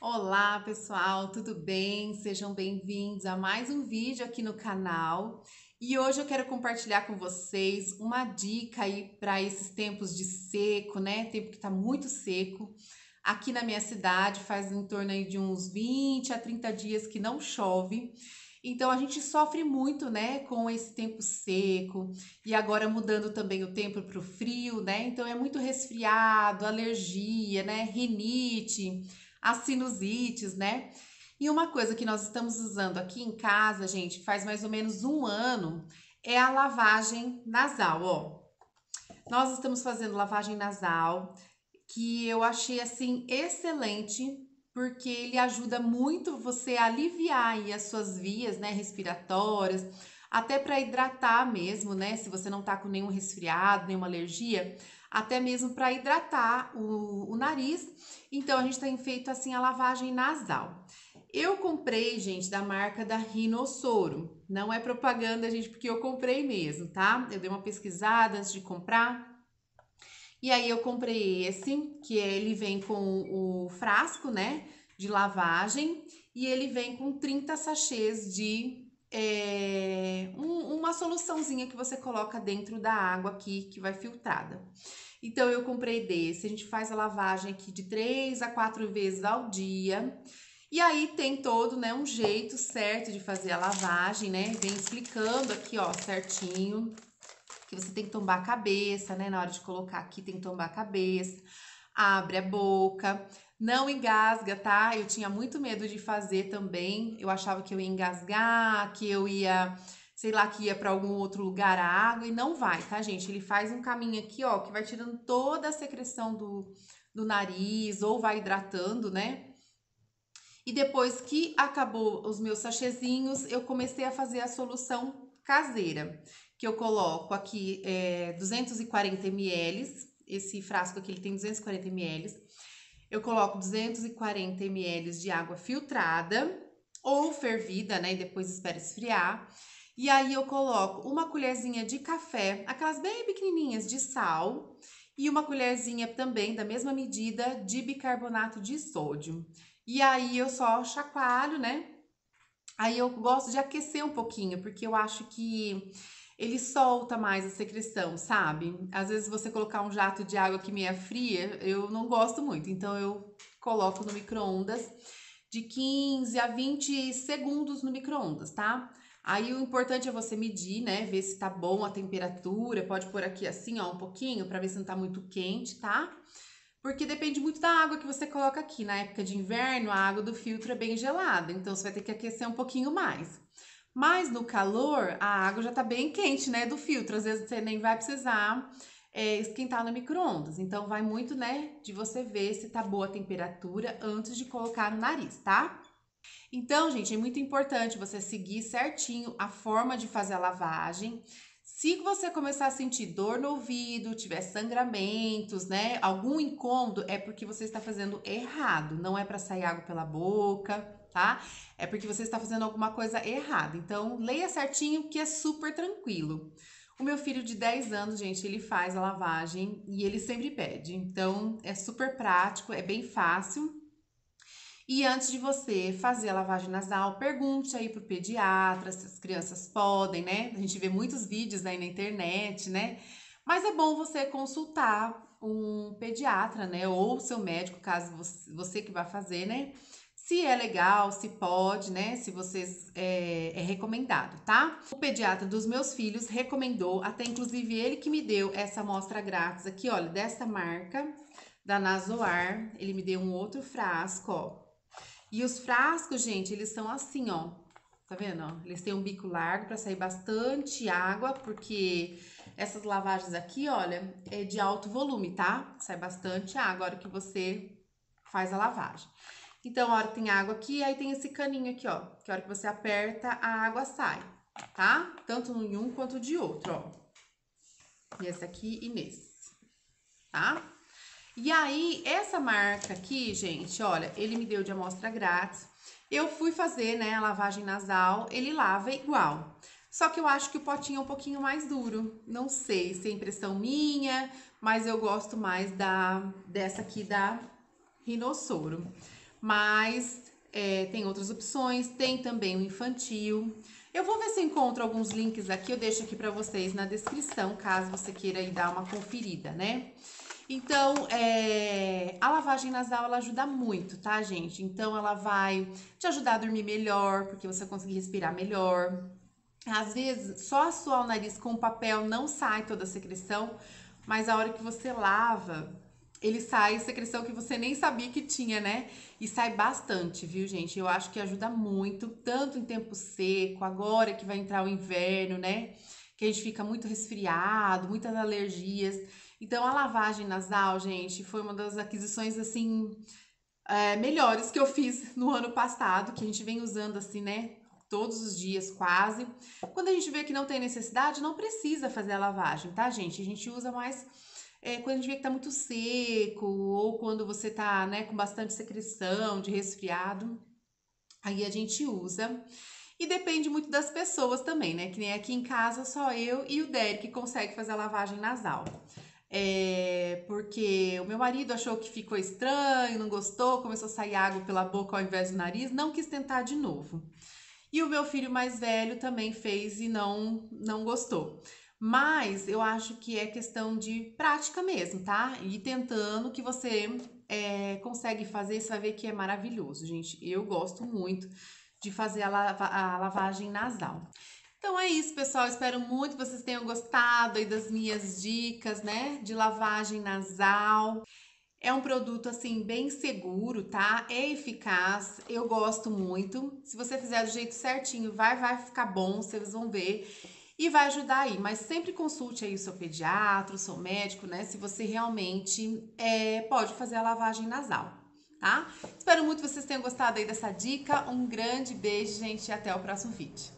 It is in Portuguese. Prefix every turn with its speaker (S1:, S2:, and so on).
S1: Olá pessoal, tudo bem? Sejam bem-vindos a mais um vídeo aqui no canal. E hoje eu quero compartilhar com vocês uma dica aí para esses tempos de seco, né? Tempo que tá muito seco. Aqui na minha cidade faz em torno aí de uns 20 a 30 dias que não chove. Então a gente sofre muito, né, com esse tempo seco e agora mudando também o tempo para o frio, né? Então é muito resfriado, alergia, né, rinite, as sinusites, né? E uma coisa que nós estamos usando aqui em casa, gente, faz mais ou menos um ano, é a lavagem nasal, ó. Nós estamos fazendo lavagem nasal, que eu achei assim excelente porque ele ajuda muito você a aliviar aí as suas vias, né, respiratórias, até para hidratar mesmo, né, se você não tá com nenhum resfriado, nenhuma alergia, até mesmo para hidratar o, o nariz. Então a gente tem feito assim a lavagem nasal. Eu comprei, gente, da marca da Rinossoro. Não é propaganda, gente, porque eu comprei mesmo, tá? Eu dei uma pesquisada antes de comprar. E aí eu comprei esse, que ele vem com o frasco, né, de lavagem, e ele vem com 30 sachês de é, um, uma soluçãozinha que você coloca dentro da água aqui, que vai filtrada. Então, eu comprei desse, a gente faz a lavagem aqui de 3 a 4 vezes ao dia, e aí tem todo, né, um jeito certo de fazer a lavagem, né, vem explicando aqui, ó, certinho, que você tem que tombar a cabeça, né? Na hora de colocar aqui, tem que tombar a cabeça. Abre a boca. Não engasga, tá? Eu tinha muito medo de fazer também. Eu achava que eu ia engasgar, que eu ia, sei lá, que ia para algum outro lugar a água. E não vai, tá, gente? Ele faz um caminho aqui, ó, que vai tirando toda a secreção do, do nariz ou vai hidratando, né? E depois que acabou os meus sachezinhos, eu comecei a fazer a solução caseira que eu coloco aqui é, 240 ml, esse frasco aqui ele tem 240 ml. Eu coloco 240 ml de água filtrada ou fervida, né? E depois espero esfriar. E aí eu coloco uma colherzinha de café, aquelas bem pequenininhas de sal, e uma colherzinha também da mesma medida de bicarbonato de sódio. E aí eu só chacoalho, né? Aí eu gosto de aquecer um pouquinho, porque eu acho que ele solta mais a secreção, sabe? Às vezes você colocar um jato de água que meia fria, eu não gosto muito, então eu coloco no micro-ondas de 15 a 20 segundos no micro-ondas, tá? Aí o importante é você medir, né? Ver se tá bom a temperatura. Pode pôr aqui assim, ó, um pouquinho, para ver se não tá muito quente, tá? Porque depende muito da água que você coloca aqui. Na época de inverno, a água do filtro é bem gelada, então você vai ter que aquecer um pouquinho mais. Mas no calor, a água já tá bem quente, né, do filtro. Às vezes você nem vai precisar é, esquentar no micro-ondas. Então, vai muito, né, de você ver se tá boa a temperatura antes de colocar no nariz, tá? Então, gente, é muito importante você seguir certinho a forma de fazer a lavagem. Se você começar a sentir dor no ouvido, tiver sangramentos, né, algum incômodo, é porque você está fazendo errado. Não é para sair água pela boca, tá? É porque você está fazendo alguma coisa errada. Então, leia certinho que é super tranquilo. O meu filho de 10 anos, gente, ele faz a lavagem e ele sempre pede. Então, é super prático, é bem fácil. E antes de você fazer a lavagem nasal, pergunte aí pro pediatra se as crianças podem, né? A gente vê muitos vídeos aí na internet, né? Mas é bom você consultar um pediatra, né? Ou seu médico, caso você, você que vai fazer, né? Se é legal, se pode, né? Se vocês é, é, recomendado, tá? O pediatra dos meus filhos recomendou, até inclusive ele que me deu essa amostra grátis aqui, olha, dessa marca da Nasoar. Ele me deu um outro frasco, ó. E os frascos, gente, eles são assim, ó. Tá vendo? Ó? Eles têm um bico largo para sair bastante água, porque essas lavagens aqui, olha, é de alto volume, tá? Sai bastante água a hora que você faz a lavagem. Então, a hora que tem água aqui, aí tem esse caninho aqui, ó. Que a hora que você aperta, a água sai, tá? Tanto em um quanto de outro, ó. Nesse aqui e nesse, tá? E aí, essa marca aqui, gente, olha, ele me deu de amostra grátis. Eu fui fazer, né, a lavagem nasal, ele lava igual. Só que eu acho que o potinho é um pouquinho mais duro. Não sei se é impressão minha, mas eu gosto mais da dessa aqui da Rinossoro. Mas é, tem outras opções, tem também o infantil. Eu vou ver se encontro alguns links aqui, eu deixo aqui para vocês na descrição, caso você queira ir dar uma conferida, né? Então, é, a lavagem nasal, ela ajuda muito, tá, gente? Então, ela vai te ajudar a dormir melhor, porque você vai conseguir respirar melhor. Às vezes, só suar o nariz com o papel não sai toda a secreção, mas a hora que você lava, ele sai secreção que você nem sabia que tinha, né? E sai bastante, viu, gente? Eu acho que ajuda muito, tanto em tempo seco, agora que vai entrar o inverno, né? Que a gente fica muito resfriado, muitas alergias. Então, a lavagem nasal, gente, foi uma das aquisições, assim, é, melhores que eu fiz no ano passado, que a gente vem usando, assim, né? Todos os dias, quase. Quando a gente vê que não tem necessidade, não precisa fazer a lavagem, tá, gente? A gente usa mais é, quando a gente vê que tá muito seco, ou quando você tá, né, com bastante secreção, de resfriado. Aí a gente usa. E depende muito das pessoas também, né? Que nem aqui em casa, só eu e o Derek consegue fazer a lavagem nasal. É, porque o meu marido achou que ficou estranho, não gostou, começou a sair água pela boca ao invés do nariz, não quis tentar de novo. E o meu filho mais velho também fez e não, não gostou. Mas eu acho que é questão de prática mesmo, tá? E tentando que você é, consegue fazer, você vai ver que é maravilhoso, gente. Eu gosto muito de fazer a, lava a lavagem nasal. Então é isso, pessoal. Espero muito que vocês tenham gostado aí das minhas dicas, né? De lavagem nasal. É um produto assim bem seguro, tá? É eficaz. Eu gosto muito. Se você fizer do jeito certinho, vai vai ficar bom, vocês vão ver. E vai ajudar aí, mas sempre consulte aí o seu pediatra, o seu médico, né? Se você realmente é, pode fazer a lavagem nasal, tá? Espero muito que vocês tenham gostado aí dessa dica. Um grande beijo, gente, e até o próximo vídeo.